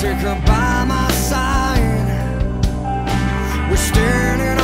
Take her by my side. We're standing